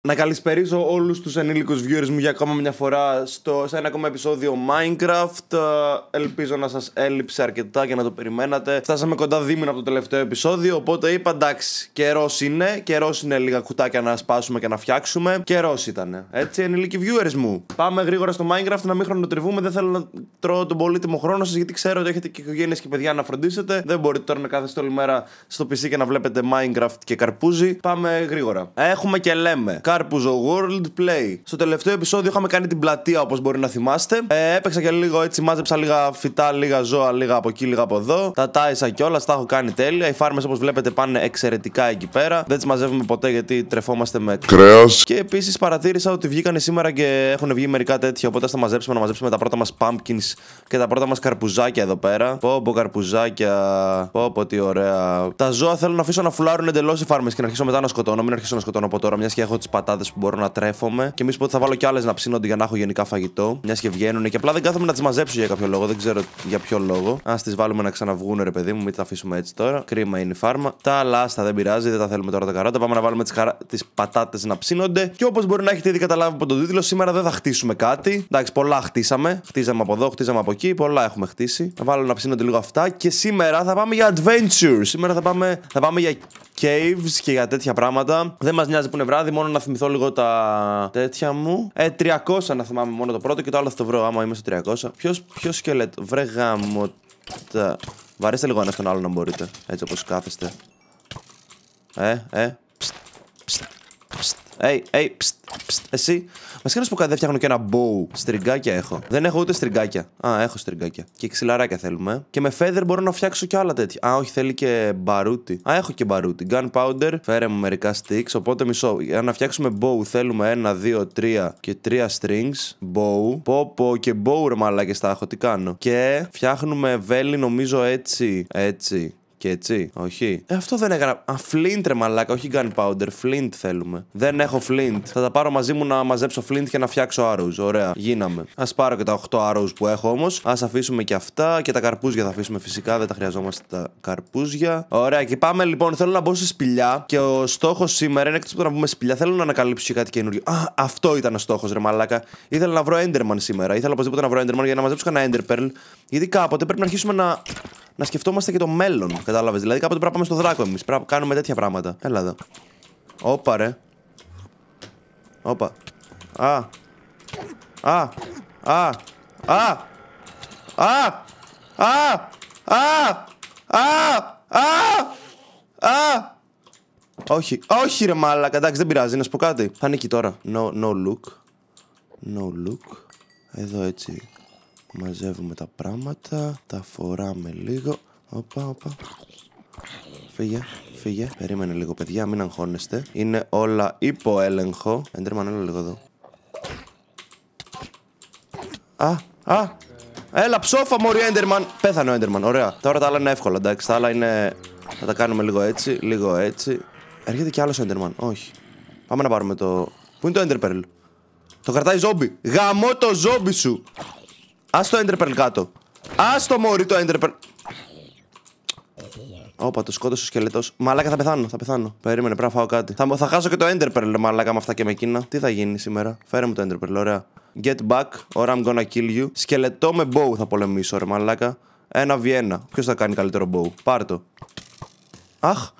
Να καλησπερίσω όλους τους ενήλικους viewers μου για ακόμα μια φορά στο, σε ένα ακόμα επεισόδιο Minecraft. Ε, ελπίζω να σας έλειψε αρκετά και να το περιμένατε. Φτάσαμε κοντά δίμηνα από το τελευταίο επεισόδιο. Οπότε είπα εντάξει, καιρός είναι. Καιρός είναι λίγα κουτάκια να σπάσουμε και να φτιάξουμε. Καιρός ήταν. Έτσι, ενήλικοι viewers μου. Πάμε γρήγορα στο Minecraft να μην χρονοτριβούμε. Δεν θέλω να τρώω τον πολύτιμο χρόνο σας γιατί ξέρω ότι έχετε και οικογένειες και παιδιά να φροντίσετε. Δεν μπορείτε τώρα να κάθεστε όλη μέρα στο PC και να βλέπετε Minecraft και καρπούζι. Πάμε γρήγορα. Έχουμε και λέμε. Κάρπουζο World Play. Στο τελευταίο επεισόδιο είχαμε κάνει την πλατεία όπως μπορεί να θυμάστε. Ε, έπαιξα και λίγο έτσι, μάζεψα λίγα φυτά, λίγα ζώα, λίγα από εκεί, λίγα από εδώ. Τα τάισα κιόλας, τα έχω κάνει τέλεια. Οι φάρμες όπως βλέπετε πάνε εξαιρετικά εκεί πέρα. Δεν τις μαζεύουμε ποτέ γιατί τρεφόμαστε με κρέας. Και επίσης παρατήρησα ότι βγήκαν σήμερα και έχουν βγει μερικά τέτοια. Οπότε θα μαζέψουμε να μαζέψουμε τα πρώτα μας pumpkins και τα πρώτα μας καρπουζάκια εδώ πέρα. Πω πω καρπουζάκια. Πω πω τι ωραία. Τα ζώα θέλω να αφήσω να φουλάρουν εντελώς οι φάρμες και να αρχίσω μετά να σκοτώνω. Μην αρχίσω να σκοτώνω από τώρα, μιας και έχω τις πατάτες που μπορώ να τρέφομαι. Και εμείς που θα βάλω κι άλλες να ψήνονται για να έχω γενικά φαγητό. Μιας και βγαίνουν και απλά δεν κάθομαι να τις μαζέψω για κάποιο λόγο. Δεν ξέρω για ποιο λόγο. Α τις βάλουμε να ξαναβγούν, ρε παιδί μου, μην τα αφήσουμε έτσι τώρα. Κρίμα είναι η φάρμα. Τα άλλα άστα δεν πειράζει, δεν τα θέλουμε τώρα τα καρότα. Πάμε να βάλουμε τις χαρα... τις πατάτες να ψήνονται. Και όπως μπορεί να έχετε ήδη καταλάβει από τον τίτλο, σήμερα δεν θα χτίσουμε κάτι. Εντάξει, πολλά χτίσαμε. Χτίζαμε από εδώ, χτίζαμε από εκεί. Πολλά έχουμε χτίσει. Θα βάλω να ψήνονται λίγο αυτά. Και σήμερα θα πάμε για adventure. Σήμερα θα πάμε, θα πάμε για caves και για τέτοια πράγματα. Δεν μας νοιάζει που είναι βράδυ, μόνο να θυμηθώ λίγο τα τέτοια μου. Ε, 300 να θυμάμαι μόνο το πρώτο και το άλλο θα το βρω άμα είμαι στο 300. Ποιος ποιος σκελετ, βρε γάμο. Τα... Βαρέστε λίγο ένα στον άλλο να μπορείτε. Έτσι όπως κάθεστε. Ε, ε. Πστ, πστ, πστ. Hey, hey, πστ, πστ, εσύ. Μας να σου πω κάτι, δεν φτιάχνω και ένα bow. Στριγκάκια έχω. Δεν έχω ούτε στριγκάκια. Α, έχω στριγκάκια. Και ξυλαράκια θέλουμε. Και με feather μπορώ να φτιάξω και άλλα τέτοια. Α, όχι, θέλει και μπαρούτι. Α, έχω και μπαρούτι. Gunpowder, φέρε μου μερικά sticks. Οπότε μισό. Για να φτιάξουμε bow θέλουμε ένα, δύο, τρία και τρία strings. Bow. Πω, πω και bow ρε μαλάκες τα έχω. Τι κάνω. Και φτιάχνουμε βέλη νομίζω έτσι. Έτσι. Και έτσι, όχι. Ε, αυτό δεν έκανα. Α, flint ρε μαλάκα, όχι gunpowder. Flint θέλουμε. Δεν έχω flint. Θα τα πάρω μαζί μου να μαζέψω flint και να φτιάξω arrows. Ωραία, γίναμε. Α πάρω και τα 8 arrows που έχω όμως. Α αφήσουμε και αυτά. Και τα καρπούζια θα αφήσουμε φυσικά. Δεν τα χρειαζόμαστε τα καρπούζια. Ωραία, και πάμε λοιπόν. Θέλω να μπω σε σπηλιά. Και ο στόχος σήμερα είναι εκτός από το να μπούμε σπηλιά. Θέλω να ανακαλύψω και κάτι καινούριο. Α, αυτό ήταν ο στόχος ρε μαλάκα. Ήθελα να βρω Enderman σήμερα. Ήθελα οπωσδήποτε να βρω Enderman για να μαζέψω κανένα Enderpearl. Γιατί κάποτε πρέπει να αρχίσουμε να να σκεφτόμαστε και το μέλλον. Κατάλαβε. Δηλαδή κάποτε πρέπει να πάμε στο δράκο εμεί. Πρέπει να κάνουμε τέτοια πράγματα. Έλα εδώ. Όπα ρε. Όπα. Α. Α. Α. Α. Α. Α. Α. Α. Α. Α. Όχι, όχι ρε μάλακα, εντάξει δεν πειράζει, να σου πω κάτι. Θα είναι εκεί τώρα. No, no look. No look. Εδώ έτσι Μαζεύουμε τα πράγματα, τα φοράμε λίγο. Όπα, όπα. Φύγε, φύγε. Περίμενε λίγο, παιδιά, μην αγχώνεστε. Είναι όλα υπό έλεγχο. Έντερμαν, έλα λίγο εδώ. Α, α! Έλα, ψόφα, μωρή Έντερμαν. Πέθανε ο Έντερμαν, ωραία. Τώρα τα άλλα είναι εύκολα, εντάξει. Τα άλλα είναι. Θα τα κάνουμε λίγο έτσι, λίγο έτσι. Έρχεται κι άλλος Έντερμαν. Όχι. Πάμε να πάρουμε το. Πού είναι το Enderpearl; Το κρατάει ζόμπι. Γαμώ το ζόμπι σου. Α το Enderpearl κάτω. Α το μωρί το Enderpearl. Όπα, το σκότωσε ο σκελετός. Μαλάκα θα πεθάνω, θα πεθάνω. Περίμενε, πρέπει να φάω κάτι. Θα, θα χάσω και το Enderpearl, μαλάκα με αυτά και με εκείνα. Τι θα γίνει σήμερα; Φέρε μου το Enderpearl, ωραία. Get back, or I'm gonna kill you. Σκελετό με bow θα πολεμήσω, ρε μαλάκα. Ένα V1. Ποιος θα κάνει καλύτερο bow; Πάρ το. Αχ.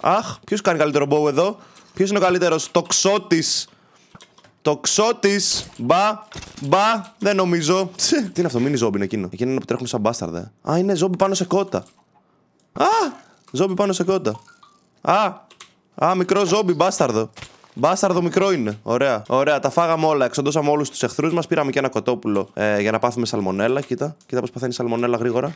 Αχ, ποιος κάνει καλύτερο bow εδώ; Ποιος είναι ο καλύτερος. Τοξότης. Το ξώτη. Μπα. Μπα. Δεν νομίζω. Τι είναι αυτό, μήνυ ζόμπι είναι εκείνο. Εκείνο είναι που τρέχουν σαν μπάσταρδε. Α, είναι ζόμπι πάνω σε κότα. Α! Ζόμπι πάνω σε κότα. Α! Α, μικρό ζόμπι, μπάσταρδο. Μπάσταρδο μικρό είναι. Ωραία. Ωραία, τα φάγαμε όλα. Εξοντώσαμε όλους τους εχθρούς μας. Πήραμε και ένα κοτόπουλο ε, για να πάθουμε σαλμονέλα. Κοίτα, κοίτα πώς παθαίνει σαλμονέλα γρήγορα.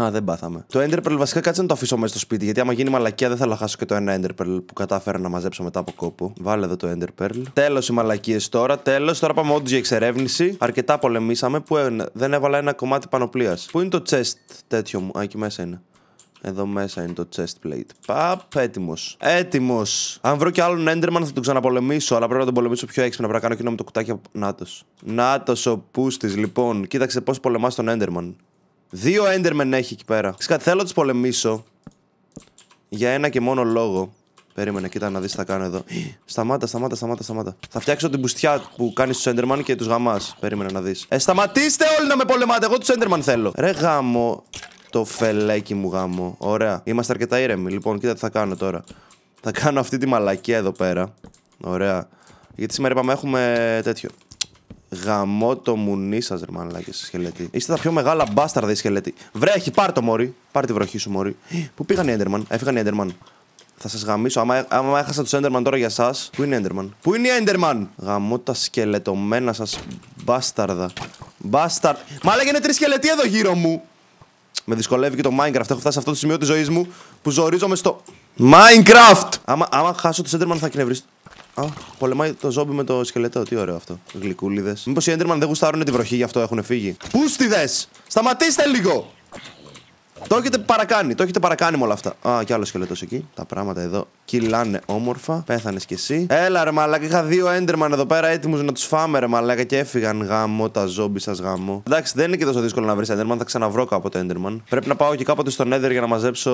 Α, δεν πάθαμε. Το Enderpearl βασικά κάτσε να το αφήσω μέσα στο σπίτι. Γιατί άμα γίνει μαλακία δεν θα χάσω και το ένα Enderpearl που κατάφερα να μαζέψω μετά από κόπο. Βάλε εδώ το Enderpearl. Τέλος οι μαλακίες τώρα. Τέλος. Τώρα πάμε όντως για εξερεύνηση. Αρκετά πολεμήσαμε. Που δεν έβαλα ένα κομμάτι πανοπλίας. Πού είναι το chest τέτοιο μου; Α, εκεί μέσα είναι. Εδώ μέσα είναι το chest plate. Παπ, έτοιμος. Έτοιμος. Αν βρω κι άλλον Enderman θα τον ξαναπολεμήσω, αλλά πρέπει να τον πολεμήσω πιο έξυπνα. Πρέπει να κάνω εκείνο με το κουτάκι. Νάτος. Νάτος ο πούστης, λοιπόν. Κοίταξε πώς πολεμάς τον Enderman. Δύο Enderman έχει εκεί πέρα. Κάτι θέλω να τους πολεμήσω. Για ένα και μόνο λόγο. Περίμενε, κοίτα να δεις τι θα κάνω εδώ. Σταμάτα, σταμάτα, σταμάτα, σταμάτα. Θα φτιάξω την μπουστιά που κάνεις στους Enderman και τους γαμάς. Περίμενε να δεις. Ε, σταματήστε όλοι να με πολεμάτε. Εγώ τους Enderman θέλω. Ρε γάμο. Το φελέκι μου γάμο. Ωραία. Είμαστε αρκετά ήρεμοι. Λοιπόν, κοίτα τι θα κάνω τώρα. Θα κάνω αυτή τη μαλακία εδώ πέρα. Ωραία. Γιατί σήμερα είπαμε έχουμε τέτοιο. Γαμώ το μουνί σας, ρε μαλάκι, σκελετή. Είστε τα πιο μεγάλα μπάσταρδα οι σκελετοί. Βρέχει, πάρ το μόρι. Πάρ τη βροχή σου, μόρι. Πού πήγαν οι Enderman, έφυγαν οι Enderman. Θα σας γαμίσω. Άμα, άμα έχασα τους Enderman τώρα για εσά. Πού είναι Enderman; Πού είναι η Enderman; Γαμώ τα σκελετωμένα σας μπάσταρδα. Μπάσταρ. Μα λέγανε τρεις σκελετοί εδώ γύρω μου. Με δυσκολεύει και το Minecraft. Έχω φτάσει σε αυτό το σημείο της ζωής μου που ζορίζομαι στο Minecraft. Άμα, άμα χάσω τους Enderman θα κνευριστώ. Α, πολεμάει το ζόμπι με το σκελετό. Τι ωραίο αυτό. Γλυκούλιδες. Μήπως οι Enderman δεν γουστάρουν τη βροχή, γι' αυτό έχουν φύγει. Πούστιδες! Σταματήστε λίγο! Το έχετε παρακάνει, το έχετε παρακάνει με όλα αυτά. Α, κι άλλο σκελετός εκεί. Τα πράγματα εδώ κυλάνε όμορφα. Πέθανες κι εσύ. Έλα ρε μαλάκα, είχα δύο έντερμαν εδώ πέρα έτοιμους να τους φάμε ρε μαλάκα και έφυγαν γάμο τα ζόμπι σας γάμο. Εντάξει, δεν είναι και τόσο δύσκολο να βρεις έντερμαν, θα ξαναβρω κάποτε έντερμαν. Πρέπει να πάω και κάποτε στο Nether για να μαζέψω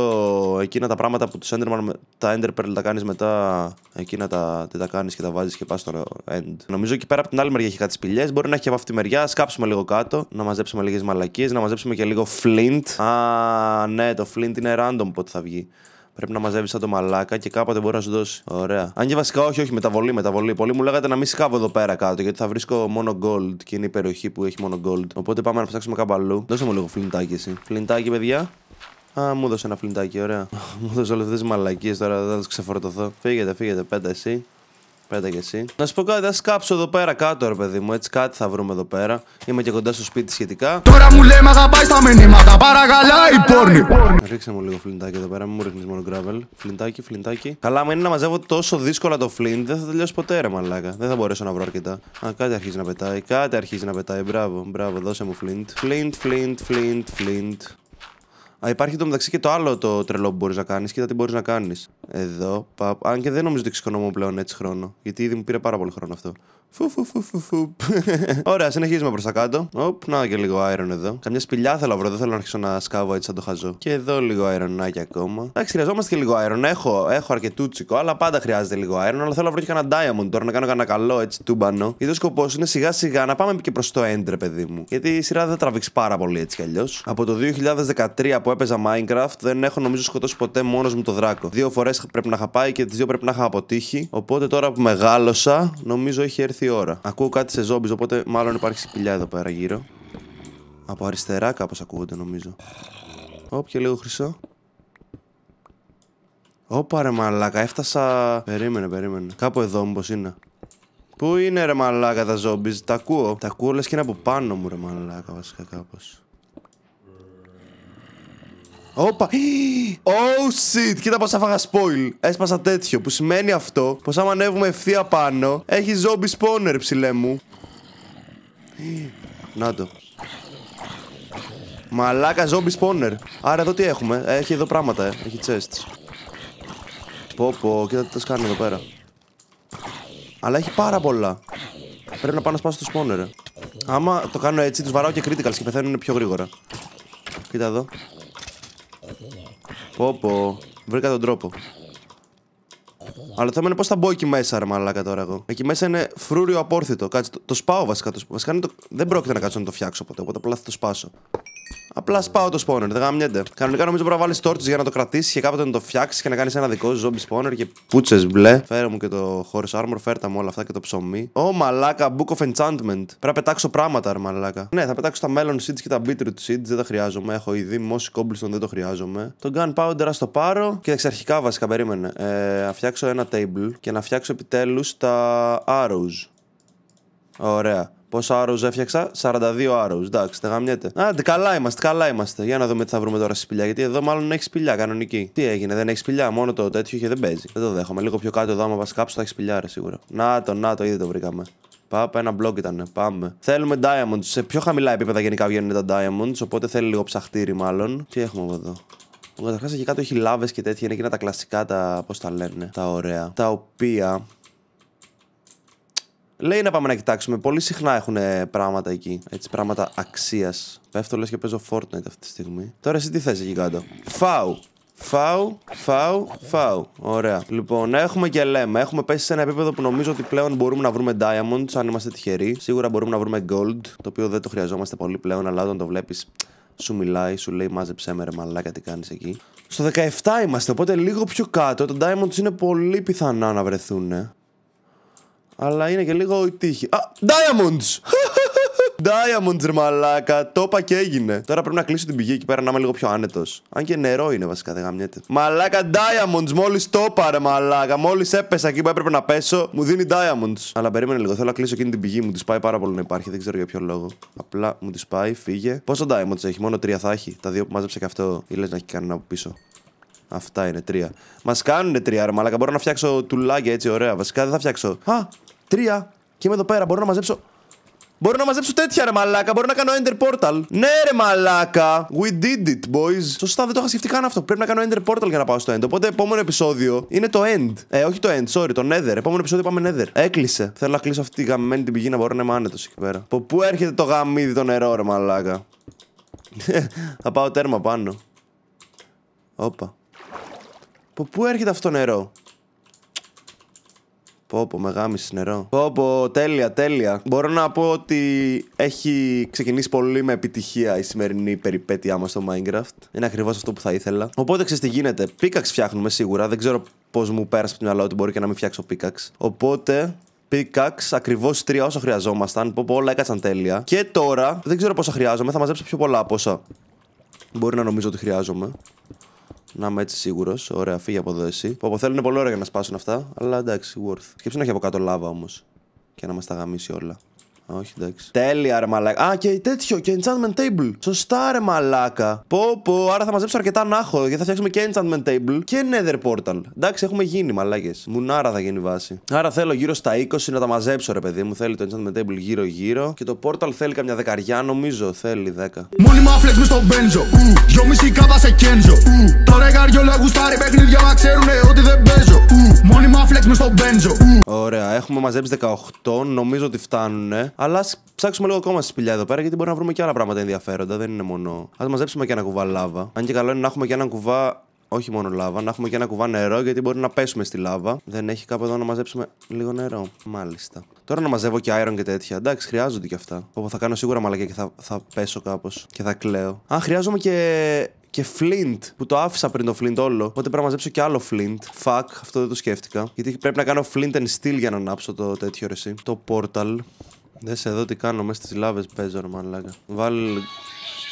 εκείνα τα πράγματα που τους έντερμαν, τα Enderpearl τα κάνεις μετά. Εκείνα τα, τι τα κάνεις και τα βάζεις και πας στο end. Νομίζω εκεί πέρα από την άλλη μεριά έχει κάτι σπηλιέ. Μπορεί να έχει και από αυτή τη μεριά. Σκάψουμε λίγο κάτω. Να μαζέψουμε λίγες μαλακίες. Να μαζέψουμε και λίγο flint. Α, ναι, το flint είναι random πότε θα βγει. Πρέπει να μαζεύεις σαν το μαλάκα και κάποτε μπορεί να σου δώσει. Ωραία. Αν και βασικά όχι, όχι, μεταβολή, μεταβολή. Πολλοί μου λέγατε να μην σκάβω εδώ πέρα κάτω γιατί θα βρίσκω μόνο gold και είναι η περιοχή που έχει μόνο gold. Οπότε πάμε να ψάξουμε κάπου αλλού. Δώσε μου λίγο φλιντάκι εσύ. Φλιντάκι, παιδιά. Α, μου έδωσε ένα φλιντάκι, ωραία. μου έδωσε όλες αυτές τις μαλακίες τώρα, δεν θα τι ξεφορτωθώ. Φύγετε, φύγετε, πέντε εσύ. Πέτα και εσύ. Να σου πω κάτι, θα σκάψω εδώ πέρα κάτω, ρε παιδί μου. Έτσι κάτι θα βρούμε εδώ πέρα. Είμαι και κοντά στο σπίτι σχετικά. Τώρα μου λέει μα πάει στα μηνύματα, παρακαλάει η πόρνη. Ρίξε μου λίγο φλιντάκι εδώ πέρα, μην μου ρίχνεις μόνο gravel. Φλιντάκι, φλιντάκι. Καλά, άμα είναι να μαζεύω τόσο δύσκολα το flint, δεν θα τελειώσει ποτέ, ρε μαλάκα. Δεν θα μπορέσω να βρω αρκετά. Α, κάτι αρχίζει να πετάει, κάτι αρχίζει να πετάει. Μπράβο, μπράβο, δώσε μου flint. Flint, flint, flint, flint. Α, υπάρχει το μεταξύ και το άλλο το τρελό που μπορείς να κάνεις. Κοίτα τι μπορείς να κάνεις. Εδώ. Πα... Αν και δεν νομίζω ότι εξοικονομώ πλέον έτσι χρόνο. Γιατί ήδη μου πήρε πάρα πολύ χρόνο αυτό. Φου, φου, φου, φου, φου. Ωραία, συνεχίζουμε προς τα κάτω. Οπ, να και λίγο iron εδώ. Καμιά σπηλιά θέλω να βρω, δεν θέλω να αρχίσω να σκάβω έτσι σαν το χαζό. Και εδώ λίγο ironάκι ακόμα. Εντάξει, χρειαζόμαστε και λίγο iron. Έχω, έχω αρκετούτσικο, αλλά πάντα χρειάζεται λίγο iron. Αλλά θέλω να βρω και κανένα diamond τώρα να κάνω κανένα καλό έτσι τούμπανο. Γιατί ο σκοπός είναι σιγά σιγά να πάμε και προς το έντρε, παιδί μου. Γιατί η σειρά δεν τραβήξει πάρα πολύ έτσι κι αλλιώς. Από το 2013 που έπαιζα Minecraft δεν έχω νομίζω σκοτώσει ποτέ μόνος μου το δράκο. Δύο φορές πρέπει να είχα πάει και τις δύο πρέπει να είχα αποτύχει. Οπότε τώρα που μεγάλωσα, νομίζω έχει έρθει η ώρα. Ακούω κάτι σε ζόμπι, οπότε μάλλον υπάρχει σπηλιά εδώ πέρα γύρω. Από αριστερά κάπως ακούγονται νομίζω. Όπ, και λίγο χρυσό. Ωπα ρε μαλάκα, έφτασα. Περίμενε, περίμενε. Κάπου εδώ μήπως είναι. Πού είναι ρε μαλάκα τα ζόμπις, τα ακούω. Τα ακούω λες και είναι από πάνω μου ρε μαλάκα βασικά κάπως. Όπα! Oh shit! Κοίτα πως έφαγα spoil. Έσπασα τέτοιο. Που σημαίνει αυτό πως άμα ανέβουμε ευθεία πάνω, έχει zombie spawner ψηλέ μου. Να το. Μαλάκα zombie spawner. Άρα εδώ τι έχουμε. Έχει εδώ πράγματα, ε. Έχει chests. Πω πω, κοίτα τι το σκάνει εδώ πέρα. Αλλά έχει πάρα πολλά. Πρέπει να πάω να σπάσω το spawner. Ε. Άμα το κάνω έτσι, τους βαράω και criticals και πεθαίνουν πιο γρήγορα. Κοίτα εδώ. Πω πω. Βρήκα τον τρόπο. Αλλά το θέμα είναι πώς θα μπω εκεί μέσα, ρε μαλάκα τώρα εγώ. Εκεί μέσα είναι φρούριο απόρθητο. Κάτσε, το, το σπάω βασικά. Το, βασικά το, δεν πρόκειται να κάτσω να το φτιάξω ποτέ. Οπότε απλά θα το σπάσω. Απλά σπάω το spawner, δεν γάμιεται. Κανονικά νομίζω πρέπει να βάλεις τόρτσε για να το κρατήσεις και κάποτε να το φτιάξεις και να κάνεις ένα δικό σου zombie spawner και πούτσες μπλε. Φέρε μου και το horse armor, φέρτα μου όλα αυτά και το ψωμί. Ω μαλάκα, book of enchantment. Πρέπει να πετάξω πράγματα, ρε μαλάκα. Ναι, θα πετάξω τα melon seeds και τα beetroot seeds, δεν τα χρειάζομαι. Έχω ήδη, mossy cobblestone δεν το χρειάζομαι. Το gunpowder ας το πάρω. και αρχικά βασικά περίμενε. Ε, να φτιάξω ένα table και να φτιάξω επιτέλους τα arrows. Ωραία. Πόσα arrows έφτιαξα, 42 arrows. Εντάξει, δεν γαμιέται. Άντε, καλά είμαστε, καλά είμαστε. Για να δούμε τι θα βρούμε τώρα στη σπηλιά. Γιατί εδώ μάλλον έχει σπηλιά κανονική. Τι έγινε, δεν έχει σπηλιά, μόνο το τέτοιο και δεν παίζει. Δεν το δέχομαι. Λίγο πιο κάτω εδώ, άμα πας κάψω, θα έχει σπηλιά, ρε, σίγουρα. Να το, να το, ήδη το βρήκαμε. Πάμε, ένα μπλοκ ήταν. Πάμε. Θέλουμε diamonds. Σε πιο χαμηλά επίπεδα γενικά βγαίνουν τα diamonds. Οπότε θέλει λίγο ψαχτήρι, μάλλον. Τι έχουμε εδώ; Καταρχάς εκεί κάτω έχει λάβες και τέτοια. Είναι εκείνα τα κλασικά, τα πώς τα λένε. Τα ωραία. Τα οποία Λέει να πάμε να κοιτάξουμε. Πολύ συχνά έχουν πράγματα εκεί. Έτσι, πράγματα αξίας. Πέφτω λες και παίζω Fortnite αυτή τη στιγμή. Τώρα εσύ τι θες εκεί κάτω; Φάου. Φάου, φάου, φάου. Ωραία. Λοιπόν, έχουμε και λέμε. Έχουμε πέσει σε ένα επίπεδο που νομίζω ότι πλέον μπορούμε να βρούμε diamonds, αν είμαστε τυχεροί. Σίγουρα μπορούμε να βρούμε gold, το οποίο δεν το χρειαζόμαστε πολύ πλέον, αλλά όταν το βλέπεις, σου μιλάει, σου λέει μάζεψέ με ρε μαλάκα τι κάνεις εκεί. Στο 17 είμαστε, οπότε λίγο πιο κάτω. Τα diamonds είναι πολύ πιθανά να βρεθούν. Αλλά είναι και λίγο η τύχη. Α, diamonds! Diamonds, ρε μαλάκα. Το είπα και έγινε. Τώρα πρέπει να κλείσω την πηγή εκεί πέρα να είμαι λίγο πιο άνετος. Αν και νερό είναι βασικά, δεν γαμιέται. Μαλάκα Diamonds, μόλις το είπα, ρε μαλάκα. Μόλις έπεσα εκεί που έπρεπε να πέσω, μου δίνει Diamonds. Αλλά περίμενε λίγο, θέλω να κλείσω εκείνη την πηγή μου. Τη πάει πάρα πολύ να υπάρχει, δεν ξέρω για ποιο λόγο. Απλά μου τη πάει, φύγε. Πόσο Diamonds έχει, μόνο τρία θα έχει; Τα δύο που μάζεψε και αυτό, ή λες να έχει κανένα από πίσω; Αυτά είναι τρία. Μας κάνουν τρία, ρε μαλάκα. Μπορώ να φτιάξω τουλάκια έτσι ωραία. Βασικά δεν θα φτιάξω. Α, τρία. Και είμαι εδώ πέρα, μπορώ να μαζέψω Μπορώ να μαζέψω τέτοια ρε μαλάκα. Μπορώ να κάνω Ender Portal. Ναι, ρε μαλάκα. We did it, boys. Σωστά, δεν το είχα σκεφτεί καν αυτό. Πρέπει να κάνω Ender Portal για να πάω στο End. Οπότε, επόμενο επεισόδιο είναι το End. Ε, όχι το End, sorry, το Nether. Επόμενο επεισόδιο πάμε Nether. Έκλεισε. Θέλω να κλείσω αυτή τη γαμμένη την πηγή να μπορώ να είμαι άνετος εκεί πέρα. Από πού έρχεται το γαμίδι το νερό, ρε μαλάκα; Θα πάω τέρμα πάνω. Όπα. Από πού έρχεται αυτό το νερό; Πω πω, με νερό. Πω πω, τέλεια, τέλεια. Μπορώ να πω ότι έχει ξεκινήσει πολύ με επιτυχία η σημερινή περιπέτειά μας στο Minecraft. Είναι ακριβώς αυτό που θα ήθελα. Οπότε ξέρεις τι γίνεται. Πίκαξ φτιάχνουμε σίγουρα. Δεν ξέρω πώς μου πέρασε από το μυαλό ότι μπορεί και να μην φτιάξω πίκαξ. Οπότε Πίκαξ, ακριβώς τρία όσο χρειαζόμασταν. Πω, πω όλα έκατσαν τέλεια. Και τώρα δεν ξέρω πόσα χρειάζομαι. Θα μαζέψω πιο πολλά από όσα μπορεί να νομίζω ότι χρειάζομαι. Να είμαι έτσι σίγουρος. Ωραία, φύγει από εδώ εσύ. Που θέλουν πολύ ώρα για να σπάσουν αυτά. Αλλά εντάξει, worth. Σκέψου να έχει από κάτω λάβα όμως. Και να μας τα γαμίσει όλα. Όχι, εντάξει. Τέλεια, ρε μαλάκα. Α, και τέτοιο, και enchantment table. Σωστά, ρε μαλάκα. Πω, πω, άρα θα μαζέψω αρκετά να έχω. Γιατί θα φτιάξουμε και enchantment table και nether portal. Εντάξει, έχουμε γίνει, μαλάκες. Μουνάρα θα γίνει βάση. Άρα θέλω γύρω στα 20 να τα μαζέψω, ρε παιδί μου. Θέλει το enchantment table γύρω-γύρω. Και το portal θέλει καμιά δεκαριά, νομίζω. Θέλει 10. Μόνιμα flex μες στο μπέντζο. Δυο μισή κάπα σε κέντζο. Τώρα γαριό γουστάρι παιχνίδια μα ξέρουν ότι δεν παίζω. Μόνιμα flex μες στο μπέντζο. Ωραία, έχουμε μαζέψει 18. Νομίζω ότι φτάνουν. Αλλά ας ψάξουμε λίγο ακόμα στη σπηλιά εδώ πέρα, γιατί μπορεί να βρούμε και άλλα πράγματα ενδιαφέροντα. Δεν είναι μόνο. Α μαζέψουμε και ένα κουβά λάβα. Αν και καλό είναι να έχουμε και ένα κουβά όχι μόνο λάβα, να έχουμε και ένα κουβά νερό γιατί μπορεί να πέσουμε στη λάβα. Δεν έχει κάπου εδώ να μαζέψουμε λίγο νερό. Μάλιστα. Τώρα να μαζεύω και iron και τέτοια. Εντάξει, χρειάζονται και αυτά. Όπου θα κάνω σίγουρα μαλακιά και θα, θα πέσω κάπως και θα κλαίω. Α, χρειάζομαι και και flint που το άφησα πριν το flint όλο. Οπότε πρέπει να μαζέψω και άλλο flint. Fuck, αυτό δεν το σκέφτηκα. Γιατί πρέπει να κάνω flint and steel για να ανάψω το τέτοιο ρεσί. Το portal. Δε σε εδώ τι κάνω μέσα στις λάβες παίζω ρε μαλάκα. Βάλει.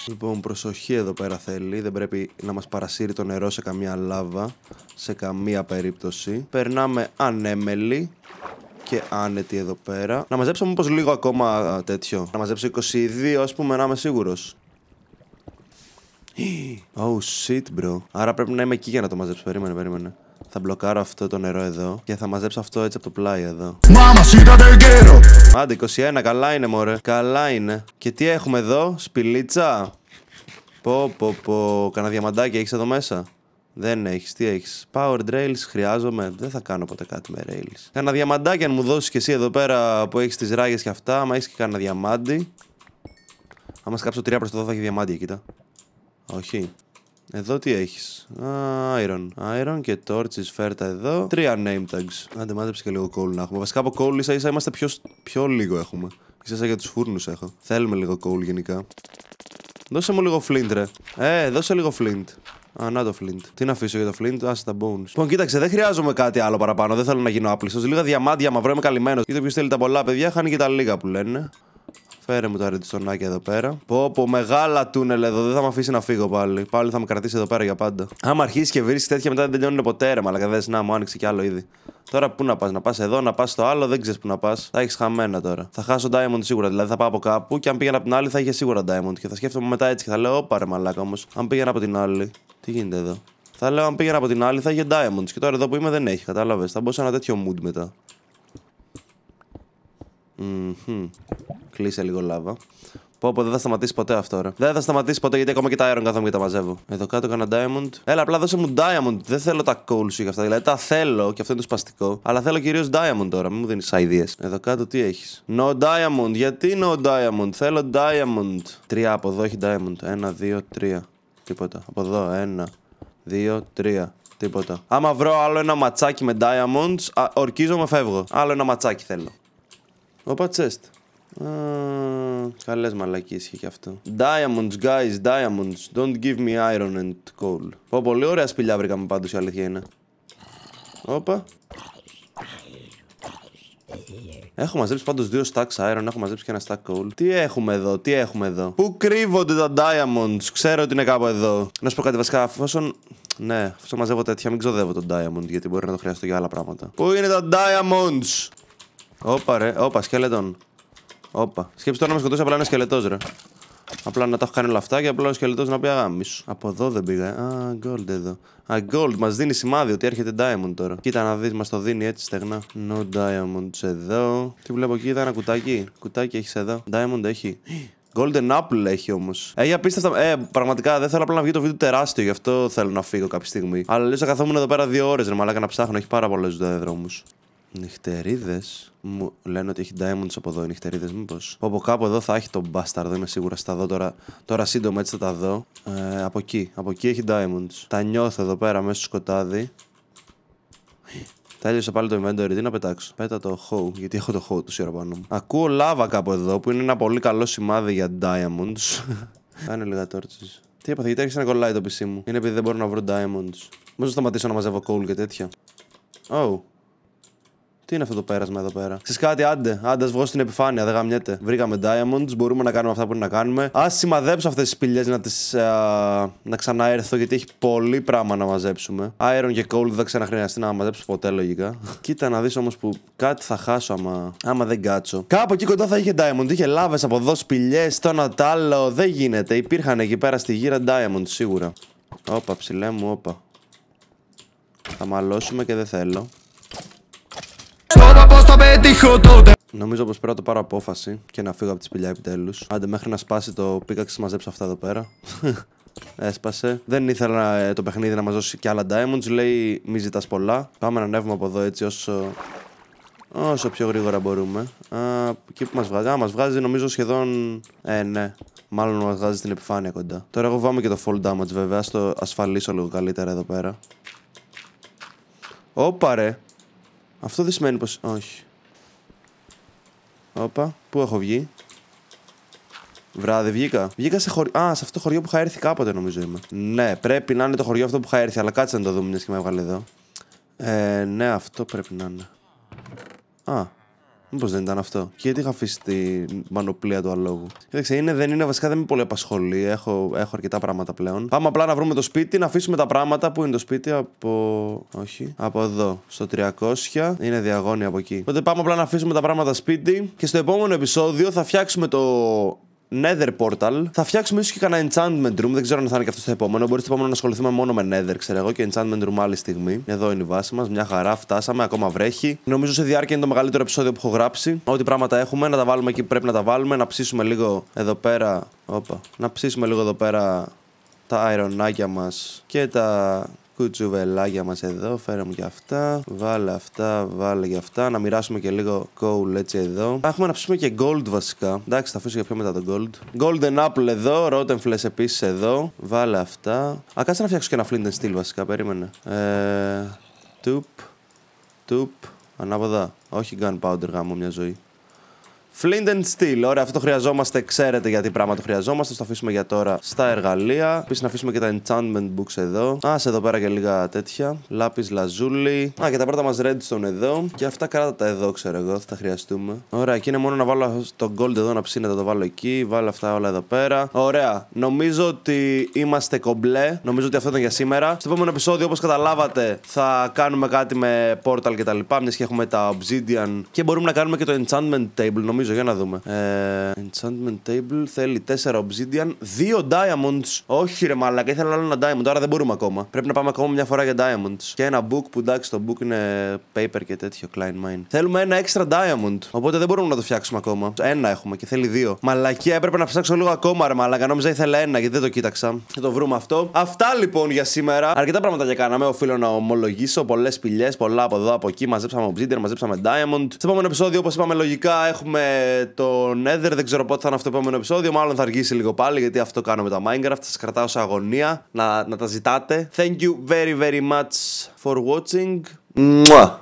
Λοιπόν, προσοχή εδώ πέρα θέλει. Δεν πρέπει να μας παρασύρει το νερό σε καμία λάβα. Σε καμία περίπτωση. Περνάμε ανέμελοι και άνετη εδώ πέρα. Να μαζέψω μήπως λίγο ακόμα τέτοιο. Να μαζέψω 22, ας πούμε, να είμαι σίγουρος. Oh shit, bro. Άρα πρέπει να είμαι εκεί για να το μαζέψω. Περίμενε, περίμενε. Θα μπλοκάρω αυτό το νερό εδώ και θα μαζέψω αυτό έτσι από το πλάι εδώ. Άντε, 21, καλά είναι, μωρέ. Καλά είναι. Και τι έχουμε εδώ, σπιλίτσα. Πω, πω, πω. Κανένα διαμαντάκι έχεις εδώ μέσα; Δεν έχεις, τι έχεις; Power rails χρειάζομαι. Δεν θα κάνω ποτέ κάτι με rails. Κάνα διαμαντάκι αν μου δώσεις και εσύ εδώ πέρα που έχεις τις ράγες και αυτά. Άμα έχεις και κανένα διαμάντι. Άμα σκάψω τρία προς το εδώ θα έχει διαμάντι, κοίτα. Όχι. Εδώ τι έχεις; Iron. Iron και torches φέρτα εδώ. Τρία name tags. Άντε, μάζεψε και λίγο coal να έχουμε. Βασικά από coal ίσα ίσα είμαστε πιο, πιο λίγο έχουμε. Ίσα ίσα για τους φούρνους έχω. Θέλουμε λίγο coal γενικά. Δώσε μου λίγο flint, ρε. Ε, δώσε λίγο flint. Α, να το flint. Τι να αφήσω για το flint, άσε τα bones. Λοιπόν, κοίταξε, δεν χρειάζομαι κάτι άλλο παραπάνω. Δεν θέλω να γίνω άπλιστος. Λίγα διαμάντια, μαυρό είμαι καλυμμένος. Κοίτα ποιος θέλει τα πολλά παιδιά, χάνει και τα λίγα που λένε. Φέρε μου το ρεντιστονάκι εδώ πέρα. Πω, πω, μεγάλα τούνελ εδώ. Δεν θα με αφήσει να φύγω πάλι. Πάλι θα με κρατήσει εδώ πέρα για πάντα. Άμα αρχίσεις και βρει τέτοια μετά δεν τελειώνουν ποτέ, ρε Μαλακα. Δε να μου άνοιξε κι άλλο ήδη. Τώρα πού να πας, να πας εδώ, να πας στο άλλο, δεν ξέρεις που να πας. Θα έχεις χαμένα τώρα. Θα χάσω diamond σίγουρα. Δηλαδή θα πάω από κάπου και αν πήγαινα από την άλλη θα είχε σίγουρα diamond. Και θα σκέφτομαι μετά έτσι και θα λέω, Ωπα ρε μαλάκα όμως. Αν πήγαινα από την άλλη. Τι γίνεται εδώ. Θα λέω αν πήγαινα από την άλλη θα είχε diamonds. Και τώρα εδώ που είμαι δεν έχει, κατάλαβες. Θα μπω σε ένα τέτοιο mood μετά. Mm-hmm. Κλείσε λίγο λάβα. Πω πω δεν θα σταματήσει ποτέ αυτό ρε. Δεν θα σταματήσει ποτέ γιατί ακόμα και τα iron κάθομαι και τα μαζεύω. Εδώ κάτω έκανα diamond. Έλα, απλά δώσε μου diamond. Δεν θέλω τα coal σου για αυτά. Δηλαδή τα θέλω και αυτό είναι το σπαστικό. Αλλά θέλω κυρίως diamond τώρα. Μην μου δίνεις ιδέε. Εδώ κάτω τι έχεις; No diamond. Γιατί no diamond; Θέλω diamond. Τρία από εδώ έχει diamond. Ένα, δύο, τρία. Τίποτα. Από εδώ. Ένα, δύο, τρία. Τίποτα. Άμα βρω άλλο ένα ματσάκι με diamonds, α, ορκίζομαι, φεύγω. Άλλο ένα ματσάκι θέλω. Όπα chest. Α, καλές μαλακίες είχε και αυτό. Diamonds, guys, diamonds. Don't give me iron and coal. Πω, πολύ ωραία σπηλιά βρήκαμε πάντως η αλήθεια είναι. Όπα. Έχω μαζέψει πάντως δύο stacks iron, έχω μαζέψει και ένα stack coal. Τι έχουμε εδώ, τι έχουμε εδώ; Πού κρύβονται τα diamonds, ξέρω ότι είναι κάπου εδώ. Να σου πω κάτι βασικά, αφόσον. Ναι, αφόσον μαζεύω τέτοια, μην ξοδεύω τον diamond γιατί μπορεί να το χρειαστώ για άλλα πράγματα. Πού είναι τα diamonds! Όπα ρε, όπα, σκελετών. Όπα. Σκέψτε τώρα να με σκοτώσει απλά ένα σκελετός, ρε. Απλά να τα έχω κάνει όλα αυτά και απλά ο σκελετός να πει αγάμισου. Από εδώ δεν πήγα. Α, gold εδώ. Α, gold μας δίνει σημάδι ότι έρχεται diamond τώρα. Κοίτα να δεις, μας το δίνει έτσι στεγνά. No diamonds εδώ. Τι βλέπω εκεί, είδα ένα κουτάκι. Κουτάκι έχεις εδώ. Diamond έχει. Golden Apple έχει όμως. Έχει απίστευτα. Ε, πραγματικά δεν θέλω απλά να βγει το βίντεο τεράστιο, γι' αυτό θέλω να φύγω κάποια στιγμή. Αλλά λες, θα καθόμουν εδώ πέρα δύο ώρες, ρε Μαλάκα να ψάχνω. Έχει πάρα πολλές διαδρόμου. Νυχτερίδες. Μου λένε ότι έχει diamonds από εδώ. Οι νυχτερίδες, μήπως. Από κάπου εδώ θα έχει τον μπάσταρδο. Είμαι σίγουρα στα δω τώρα. Τώρα σύντομα έτσι θα τα δω. Ε, από εκεί. Από εκεί έχει diamonds. Τα νιώθω εδώ πέρα μέσα στο σκοτάδι. Τέλειωσα πάλι το inventory. Τι να πετάξω. Πέτα το hoe, γιατί έχω το hoe του ώρα πάνω μου. Ακούω λάβα κάπου εδώ που είναι ένα πολύ καλό σημάδι για diamonds. Κάνε λίγα τόρτσες. Τι έπαθε, γιατί άρχισε να κολλάει το PC μου. Είναι επειδή δεν μπορώ να βρω diamonds. Μήπως σταματήσω να μαζεύω coal και τέτοια. Oh. Τι είναι αυτό το πέρασμα εδώ πέρα; Ξέρεις κάτι, άντε. Άντε, βγω στην επιφάνεια, δεν γαμιέται. Βρήκαμε diamonds, μπορούμε να κάνουμε αυτά που είναι να κάνουμε. Α σημαδέψω αυτές τις σπηλιές να τις. να ξαναέρθω, γιατί έχει πολύ πράγμα να μαζέψουμε. Iron και coal δεν θα ξαναχρειαστεί να μαζέψω ποτέ λογικά. Κοίτα να δεις όμως που κάτι θα χάσω άμα, άμα δεν κάτσω. Κάπου εκεί κοντά θα είχε diamond. Είχε λάβες από εδώ, σπηλιές, το ένα τ' άλλο. Δεν γίνεται. Υπήρχαν εκεί πέρα στη γύρα diamond σίγουρα. Όπα, ψηλέ μου, όπα. Θα μαλώσουμε και δεν θέλω. Στο το πετύχω τότε Νομίζω πως πρέπει να το πάρω απόφαση και να φύγω από τη σπηλιά επιτέλους. Άντε μέχρι να σπάσει το πίκαξ μαζέψω αυτά εδώ πέρα. Έσπασε. Δεν ήθελα ε, το παιχνίδι να μας δώσει κι άλλα diamonds. Λέει μη ζητάς πολλά. Πάμε να ανέβουμε από εδώ έτσι όσο. Όσο πιο γρήγορα μπορούμε. Α, εκεί που μας βγάζει. Α, μας βγάζει νομίζω σχεδόν. Ε, ναι. Μάλλον μας βγάζει στην επιφάνεια κοντά. Τώρα εγώ βάμε και το fall damage βέβαια. Στο ασφαλίσω λίγο καλύτερα εδώ πέρα. Όπα ρε. Αυτό δεν σημαίνει πως... Όχι. Όπα, πού έχω βγει; Βράδυ βγήκα. Βγήκα σε χωριό. Α, σε αυτό το χωριό που είχα έρθει κάποτε νομίζω είμαι. Ναι, πρέπει να είναι το χωριό αυτό που είχα έρθει, αλλά κάτσε να το δούμε μιας και με έβγαλε εδώ. Ε, ναι, αυτό πρέπει να είναι. Α, Μήπως δεν ήταν αυτό. Και γιατί είχα αφήσει τη μανοπλία του αλόγου. Κοίταξε, είναι, δεν είναι βασικά, δεν με πολύ απασχολεί. Έχω, έχω αρκετά πράγματα πλέον. Πάμε απλά να βρούμε το σπίτι, να αφήσουμε τα πράγματα. Πού είναι το σπίτι, από. Όχι. Από εδώ. Στο 300. Είναι διαγώνια από εκεί. Οπότε πάμε απλά να αφήσουμε τα πράγματα σπίτι. Και στο επόμενο επεισόδιο θα φτιάξουμε το Nether Portal. Θα φτιάξουμε ίσως και κανένα Enchantment Room. Δεν ξέρω αν θα είναι και αυτό στο επόμενο. Μπορείς στο επόμενο να ασχοληθούμε μόνο με Nether, ξέρω εγώ, και Enchantment Room άλλη στιγμή. Εδώ είναι η βάση μας. Μια χαρά, φτάσαμε. Ακόμα βρέχει. Νομίζω σε διάρκεια είναι το μεγαλύτερο επεισόδιο που έχω γράψει. Ό,τι πράγματα έχουμε, να τα βάλουμε εκεί που πρέπει να τα βάλουμε. Να ψήσουμε λίγο εδώ πέρα. Όπα. Να ψήσουμε λίγο εδώ πέρα τα αερονάκια μας και τα κουτσουβελάκια μας εδώ, φέρε μου και αυτά, βάλε αυτά, βάλε και αυτά, να μοιράσουμε και λίγο coal έτσι εδώ. Έχουμε να ψήσουμε και gold βασικά, εντάξει θα αφήσω για πιο μετά το gold. Golden apple εδώ, rotten flesh επίσης εδώ, βάλε αυτά. Α, κάτσε να φτιάξω και ένα flint and steel βασικά, περίμενε. Ε, τουπ, τουπ, ανάποδα, όχι gunpowder γάμο μια ζωή. Flint and Steel. Ωραία, αυτό το χρειαζόμαστε. Ξέρετε γιατί πράγμα το χρειαζόμαστε. Θα το αφήσουμε για τώρα στα εργαλεία. Επίσης να αφήσουμε και τα enchantment books εδώ. Α, εδώ πέρα και λίγα τέτοια. Λάπης λαζούλη. Α, και τα πρώτα μας redstone εδώ. Και αυτά κράτα τα εδώ, ξέρω εγώ. Θα τα χρειαστούμε. Ωραία, εκεί είναι μόνο να βάλω το gold εδώ να ψήνεται. Το βάλω εκεί. Βάλω αυτά όλα εδώ πέρα. Ωραία. Νομίζω ότι είμαστε κομπλέ. Νομίζω ότι αυτό ήταν για σήμερα. Στο επόμενο επεισόδιο, όπως καταλάβατε, θα κάνουμε κάτι με portal κτλ. Μιας και έχουμε τα obsidian. Και μπορούμε να κάνουμε και το enchantment table, νομίζω νομίζω, για να δούμε. Ε, enchantment table θέλει 4 obsidian, 2 diamonds. Όχι, ρε μαλάκα, ήθελα άλλο ένα diamond. Τώρα δεν μπορούμε ακόμα. Πρέπει να πάμε ακόμα μια φορά για diamonds. Και ένα book που εντάξει, το book είναι paper και τέτοιο, Klein Mine. Θέλουμε ένα extra diamond. Οπότε δεν μπορούμε να το φτιάξουμε ακόμα. Ένα έχουμε και θέλει δύο. Μαλακία, έπρεπε να ψάξω λίγο ακόμα, ρε μαλάκα. Νόμιζα ήθελα ένα γιατί δεν το κοίταξα. Θα το βρούμε αυτό. Αυτά λοιπόν για σήμερα. Αρκετά πράγματα για κάναμε. Οφείλω να ομολογήσω. Πολλές πηγέ, πολλά από εδώ από εκεί. Μαζέψαμε obsidian, μαζέψαμε diamond. Στο επόμενο επεισόδιο, όπως είπαμε, λογικά έχουμε το Nether. Δεν ξέρω πότε θα είναι αυτό το επόμενο επεισόδιο. Μάλλον θα αργήσει λίγο πάλι γιατί αυτό κάνω με τα Minecraft. Σας κρατάω σε αγωνία να, να τα ζητάτε. Thank you very very much for watching. Μουα.